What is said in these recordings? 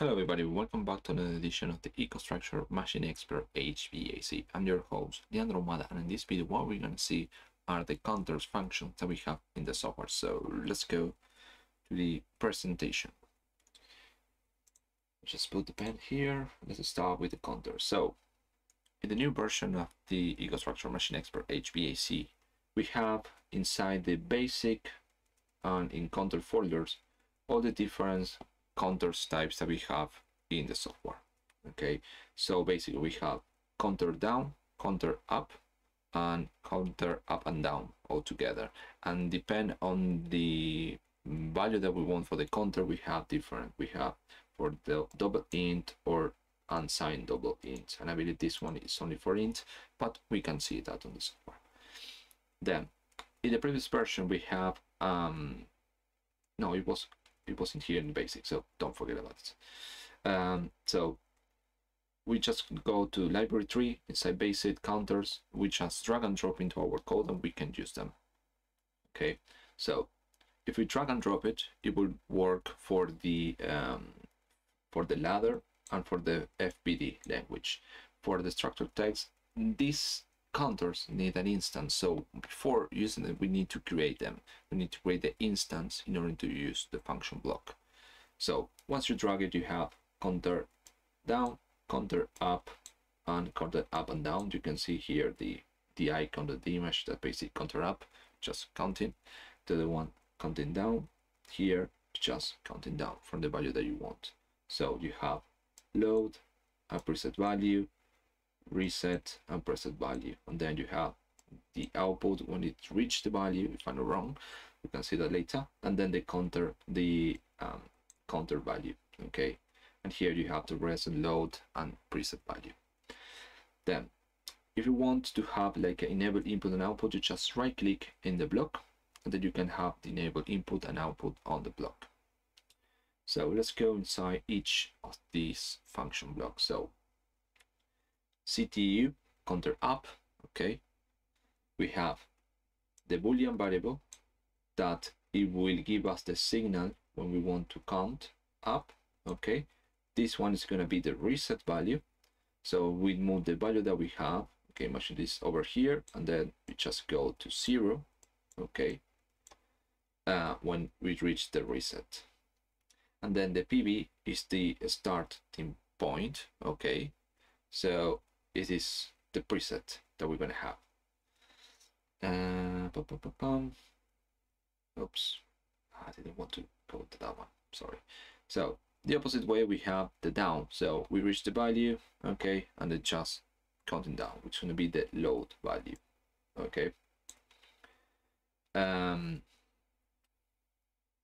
Hello everybody, welcome back to another edition of the EcoStruxure Machine Expert HVAC. I'm your host, Leandro Ahumada, and in this video what we're going to see are the counters functions that we have in the software. So let's go to the presentation. Just put the pen here. Let's start with the counters. So in the new version of the EcoStruxure Machine Expert HVAC, we have inside the basic and in counter folders all the different counters types that we have in the software. Okay, so basically we have counter down, counter up, and counter up and down all together. And depend on the value that we want for the counter, we have different. We have for the double int or unsigned double int. And I believe this one is only for int, but we can see that on the software. Then in the previous version we have um no it was it wasn't here in the basic, so don't forget about it. Um, so we just go to library tree inside basic counters, we just drag and drop into our code and we can use them. Okay, so if we drag and drop it, it will work for the um, for the ladder and for the FBD language. For the structured text, this counters need an instance. So before using them, we need to create them. We need to create the instance in order to use the function block. So once you drag it, you have counter down, counter up, and counter up and down. You can see here the the icon, the, the image that basically counter up, just counting. The other one counting down. Here, just counting down from the value that you want. So you have load, a preset value, reset and preset value. And then you have the output. When it reached the value if I'm not wrong you can see that later. And then the counter the um, counter value okay? And here you have the res and load and preset value. Then if you want to have like an enable input and output you just right click in the block and then you can have the enable input and output on the block. So let's go inside each of these function blocks. So CTU counter up, okay, we have the boolean variable that it will give us the signal when we want to count up, okay. This one is going to be the reset value. So we move the value that we have, okay, imagine this over here, and then we just go to zero, okay, uh, when we reach the reset. And then the PV is the starting point, okay. So it is the preset that we're going to have. Uh, bum, bum, bum, Oops, I didn't want to go to that one. Sorry. So the opposite way we have the down. So we reach the value, okay, and then just counting down, which is going to be the load value, okay. Um,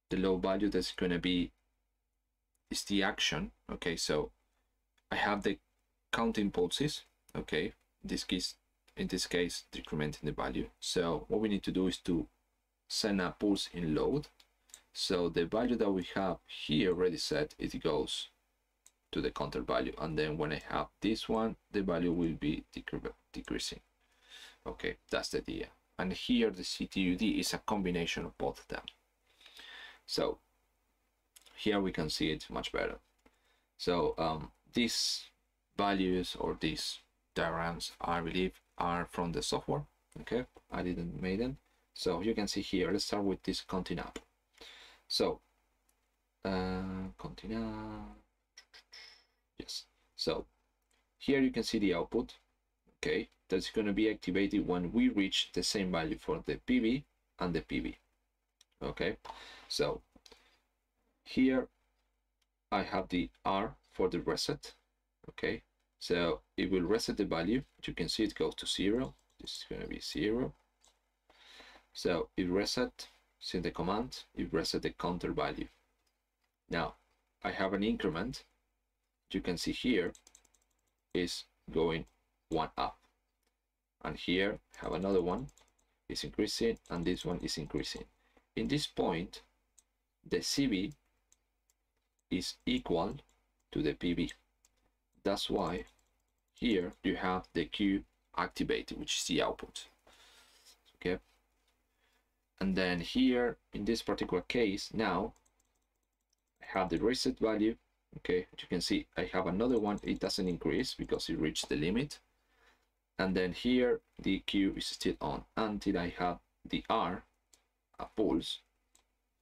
the low value that's going to be is the action, okay. So I have the counting pulses okay this case in this case decrementing the value. So what we need to do is to send a pulse in load. So the value that we have here already set it goes to the counter value. And then when I have this one the value will be decre decreasing. Okay that's the idea. And here the CTUD is a combination of both of them. So here we can see it much better. So um, these values or these diagrams I believe are from the software. Okay I didn't make them. So you can see here let's start with this counting up so uh, counting up yes. So here you can see the output. Okay that's going to be activated when we reach the same value for the PV and the PV okay so here I have the R for the reset. Okay so it will reset the value. You can see it goes to zero. This is going to be zero. So it reset, see the command, it reset the counter value. Now I have an increment. You can see here is going one up. And here have another one is increasing and this one is increasing. In this point, the CV is equal to the PV. That's why here you have the Q activated, which is the output. Okay. and then here in this particular case now I have the reset value. Okay you can see I have another one. It doesn't increase because it reached the limit. And then here the Q is still on until I have the R a pulse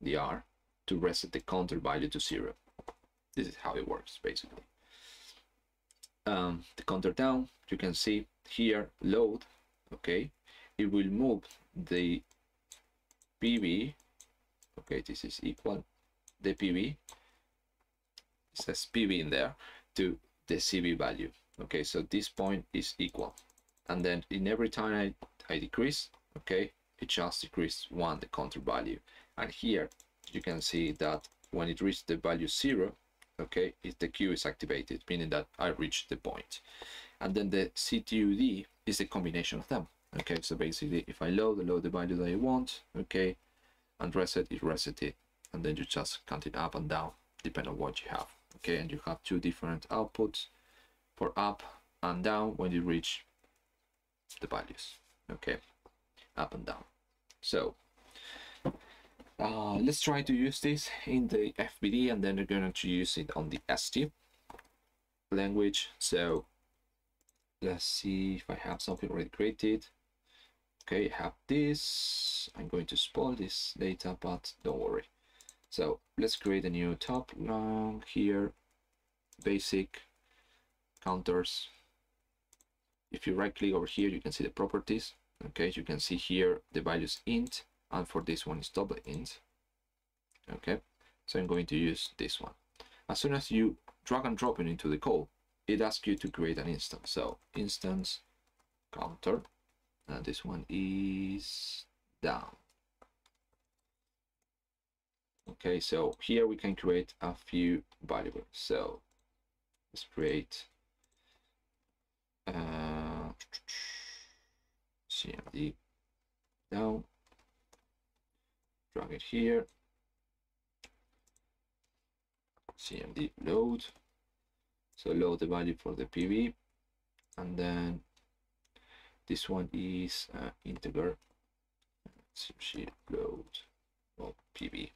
the R to reset the counter value to zero. This is how it works basically um, the counter down you can see here load okay. It will move the PV okay this is equal the PV it says PV in there to the CV value okay so this point is equal. And then in every time I, I decrease okay it just decrease one the counter value. And here you can see that when it reaches the value zero okay if the Q is activated meaning that I reached the point. And then the CTUD is a combination of them. Okay so basically if I load I load the value that I want okay and reset it reset it. And then you just count it up and down depending on what you have. Okay and you have two different outputs for up and down when you reach the values. Okay up and down. So uh, let's try to use this in the FBD and then we're going to use it on the ST language. So let's see if I have something already created. Okay I have this. I'm going to spoil this data but don't worry. So let's create a new top long here. Basic counters. If you right click over here you can see the properties. Okay you can see here the values int and for this one is double int. Okay so I'm going to use this one. As soon as you drag and drop it into the code it asks you to create an instance. So instance counter and this one is down. Okay so here we can create a few variables. So let's create uh, cmd down drag it here. Cmd load. So load the value for the pv and then this one is uh, integer. Cmd load of pv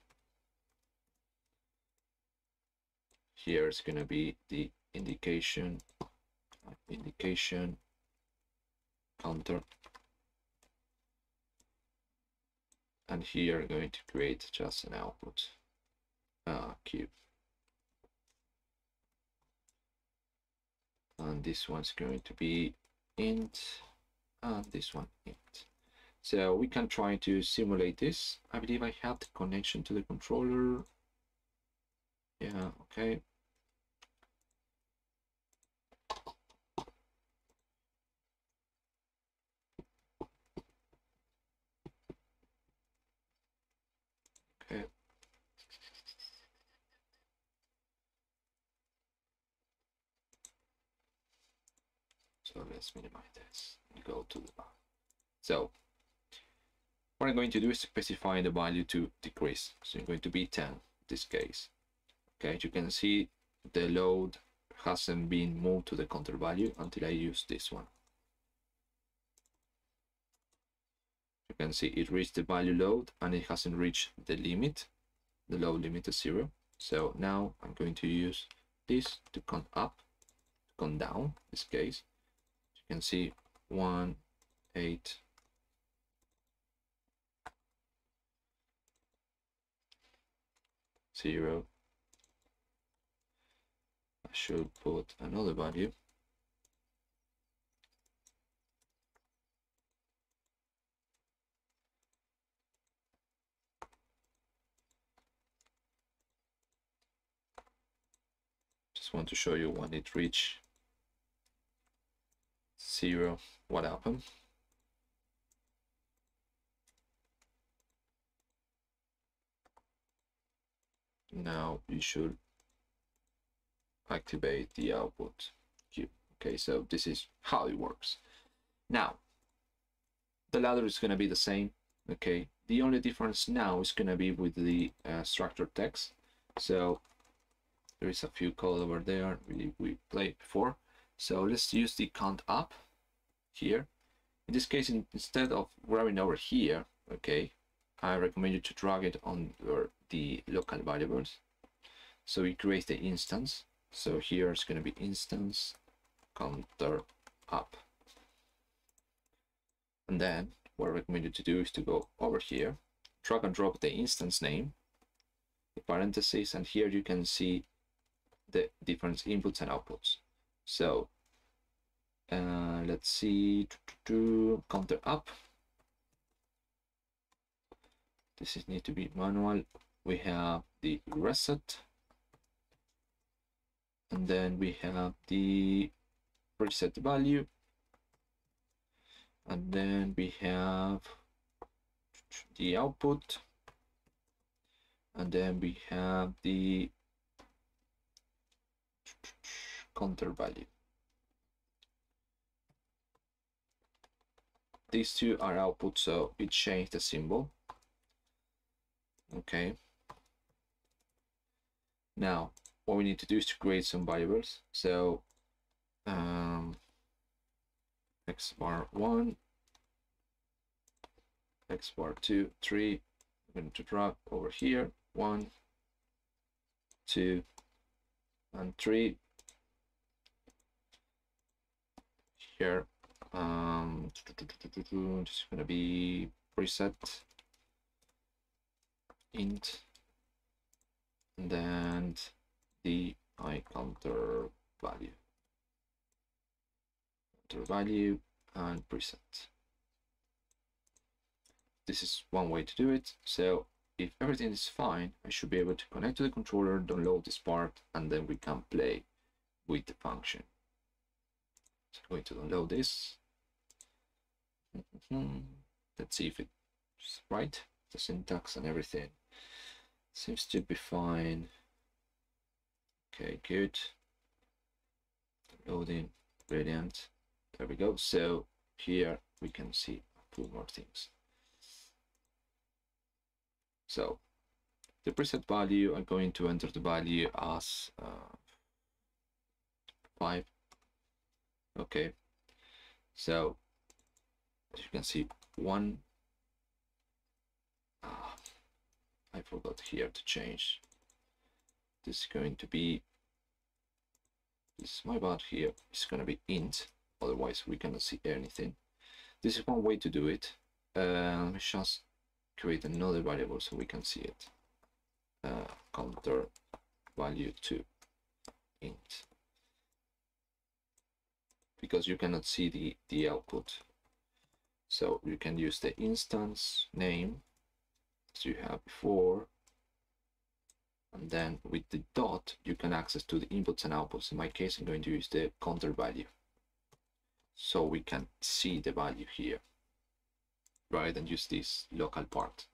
here is going to be the indication indication counter and here I'm going to create just an output uh, cube. And this one's going to be int and this one int. So we can try to simulate this. I believe I have the connection to the controller. Yeah okay Okay. Let's minimize this and go to the So what I'm going to do is specify the value to decrease. So it's going to be 10 in this case. Okay, As you can see the load hasn't been moved to the counter value until I use this one. you can see it reached the value load and it hasn't reached the limit the load limit is zero so now i'm going to use this to count up to down in this case you can see one eight. Zero. I should put another value. Just want to show you when it reach zero what happened now you should activate the output Q okay so this is how it works. Now the ladder is going to be the same okay? The only difference now is going to be with the uh, structure text. So there is a few code over there we, we played before. So let's use the count up here in this case in, instead of grabbing over here okay I recommend you to drag it on the local variables. So we create the instance. So here it's going to be instance counter up. And then what I recommend you to do is to go over here, drag and drop the instance name, the parentheses, and here you can see the different inputs and outputs. So uh, let's see, counter up. This is need to be manual. We have the reset, and then we have the preset value, and then we have the output, and then we have the counter value. These two are output, so it changed the symbol. Okay. Now, what we need to do is to create some variables. So, um, x bar 1, x bar 2, 3. I'm going to drag over here. 1, 2, and 3. Here um just gonna be preset int and then the i counter value. Counter value and preset. This is one way to do it. So if everything is fine i should be able to connect to the controller download this part and then we can play with the function. So I'm going to download this. Let's see if it's right. The syntax and everything seems to be fine. Okay, good. Loading, brilliant. There we go. So here we can see a few more things. So the preset value, I'm going to enter the value as uh, 5. Okay, so you can see one. Ah, I forgot here to change. This is going to be this is my bad here. It's going to be int otherwise we cannot see anything. This is one way to do it. Uh, let me just create another variable so we can see it. Uh, counter value to int. Because you cannot see the the output so you can use the instance name as you have before. And then with the dot, you can access to the inputs and outputs. In my case, I'm going to use the counter value. So we can see the value here, right? And use this local part.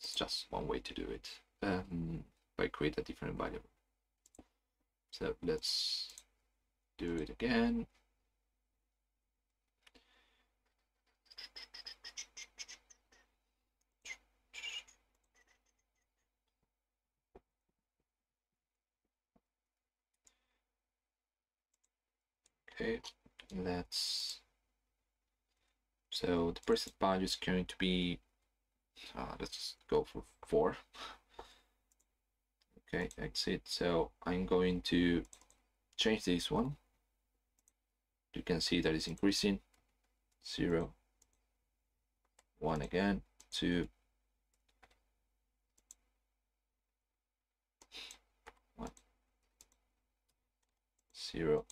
It's just one way to do it um, by create a different value. So let's do it again. Okay, let's. So the preset value is going to be. Uh, let's go for four. Okay, exit. So I'm going to change this one. You can see that it's increasing. Zero. One again. Two. One. Zero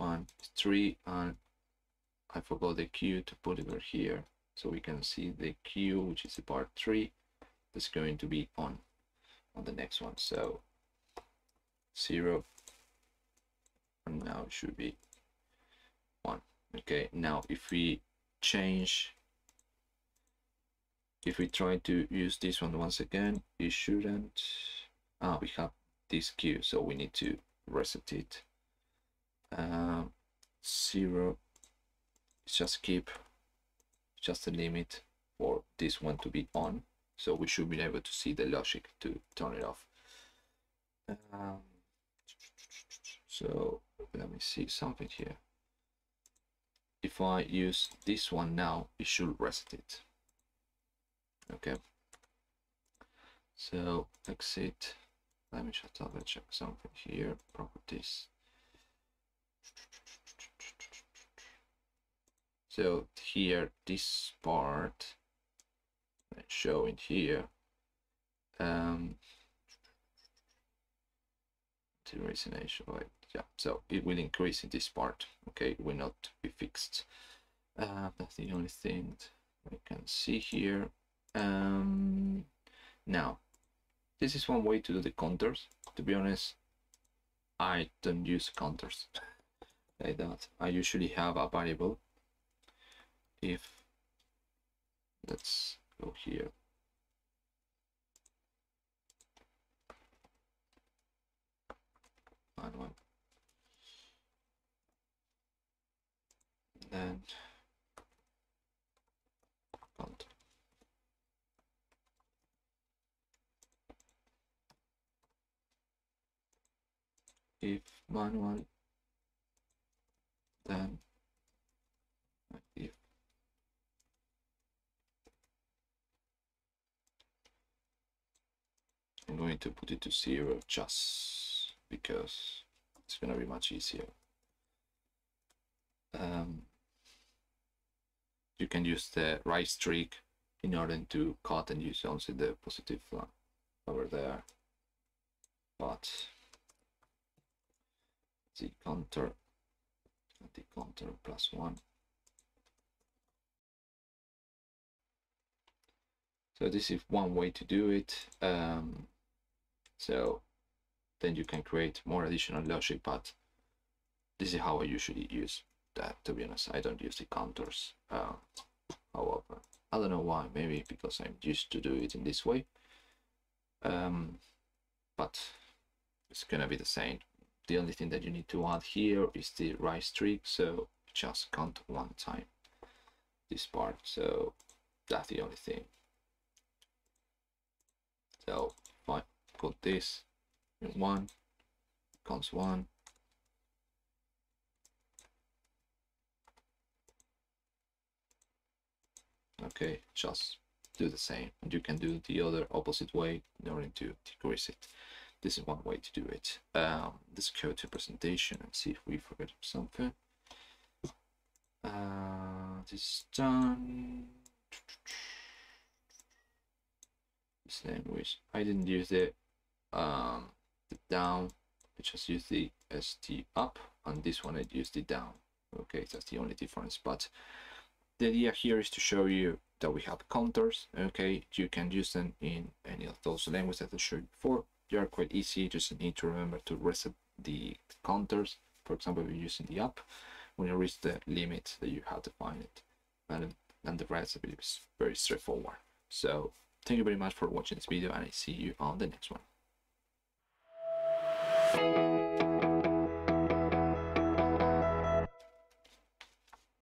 one three and I forgot the Q to put it over here. So we can see the Q which is the part three is going to be on on the next one. So zero and now it should be one. Okay now if we change if we try to use this one once again it shouldn't. Ah we have this Q so we need to reset it uh, zero. Just keep just a limit for this one to be on. So we should be able to see the logic to turn it off. Um, so let me see something here. If I use this one now it should reset it. Okay. So exit. Let me just double check something here. Properties so here this part let's show it here um to resonation right yeah so it will increase in this part okay it will not be fixed. Uh, that's the only thing I can see here. Um now this is one way to do the counters. To be honest I don't use counters like that I usually have a variable if let's go here. One. Then counter if manual then I'm going to put it to zero just because it's gonna be much easier. Um, you can use the right streak in order to cut and use also the positive over there. But the counter the counter plus one. So this is one way to do it. Um, so then you can create more additional logic but this is how I usually use that to be honest. I don't use the counters, uh, however. I don't know why. Maybe because I'm used to do it in this way. Um, but it's gonna be the same the only thing that you need to add here is the right streak so just count one time this part. So that's the only thing. So if I put this in one counts one. Okay just do the same. And you can do the other opposite way in order to decrease it this is one way to do it. Um, let's go to presentation and see if we forget something. Uh, this is done. This language I didn't use the um, the down I just use the st up and this one I used the down. Okay that's the only difference but the idea here is to show you that we have counters okay you can use them in any of those languages that I showed before they are quite easy. You just need to remember to reset the counters. For example, you're using the app when you reach the limit that you have defined it. And, and the rest of it is very straightforward. So thank you very much for watching this video and I see you on the next one.